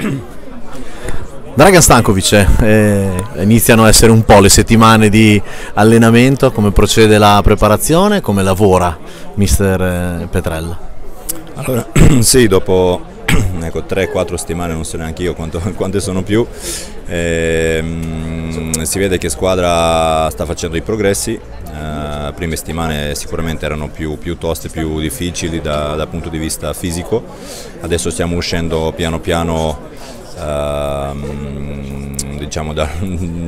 Dragan Stankovic, eh, iniziano a essere un po' le settimane di allenamento, come procede la preparazione, come lavora mister eh, Petrella? Allora, sì, dopo ecco, 3-4 settimane, non so neanche io quanto, quante sono più, ehm, si vede che squadra sta facendo i progressi, eh, prime settimane sicuramente erano più, più toste, più difficili da, dal punto di vista fisico, adesso stiamo uscendo piano piano diciamo dal,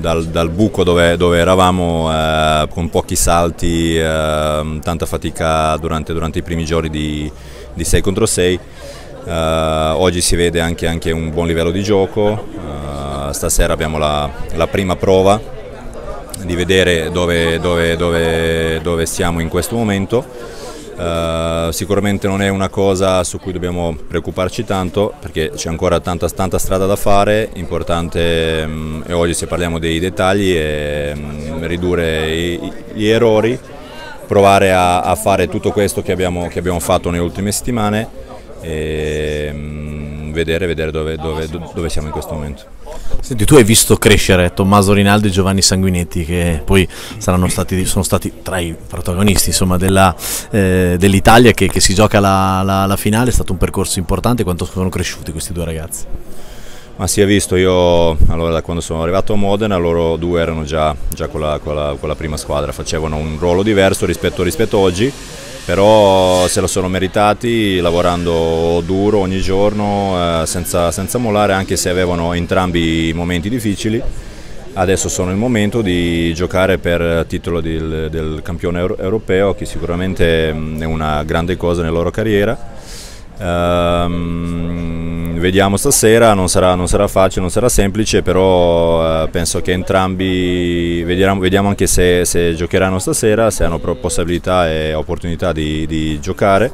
dal, dal, buco dove, dove eravamo eh, con pochi salti, eh, tanta fatica durante, durante, i primi giorni di, di 6 contro 6. Eh, oggi si vede anche, anche, un buon livello di gioco, eh, stasera abbiamo la, la, prima prova di vedere dove, dove, dove, dove siamo in questo momento. Uh, sicuramente non è una cosa su cui dobbiamo preoccuparci tanto perché c'è ancora tanta, tanta, strada da fare, importante um, e oggi se parliamo dei dettagli è um, ridurre i, gli errori, provare a, a, fare tutto questo che abbiamo, che abbiamo fatto nelle ultime settimane e um, vedere, vedere dove, dove, dove siamo in questo momento. Senti, tu hai visto crescere Tommaso Rinaldo e Giovanni Sanguinetti che poi stati, sono stati tra i protagonisti eh, dell'Italia che, che, si gioca la, la, la, finale, è stato un percorso importante, quanto sono cresciuti questi due ragazzi? Ma si è visto, io allora, da quando sono arrivato a Modena loro due erano già, già con, la, con, la, con, la, prima squadra, facevano un ruolo diverso rispetto, rispetto a oggi però se lo sono meritati lavorando duro ogni giorno eh, senza, senza mollare anche se avevano entrambi momenti difficili adesso sono il momento di giocare per titolo del, del campione europeo che sicuramente mm, è una grande cosa nella loro carriera. Um, vediamo stasera, non sarà, non sarà, facile, non sarà semplice, però uh, penso che entrambi vediamo, vediamo anche se, se, giocheranno stasera, se hanno possibilità e opportunità di, di giocare,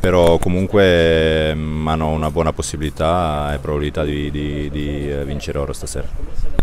però comunque um, hanno una buona possibilità e probabilità di, di, di vincere oro stasera.